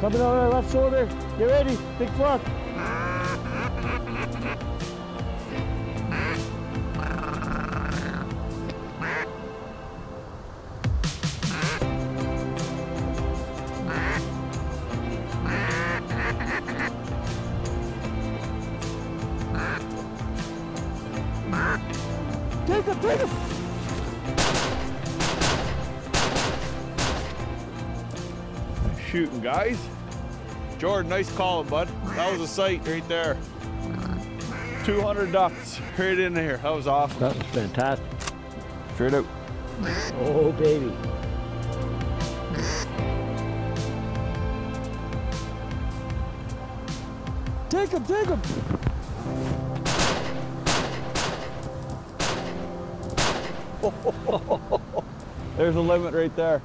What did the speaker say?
Coming on our left shoulder. Get ready. Big flock. Take him, take him. Shooting, guys. Jordan, nice calling, bud. That was a sight right there. 200 ducks right in there. That was awesome. That was fantastic. Straight out. Oh, baby. Take him, take him. There's a limit right there.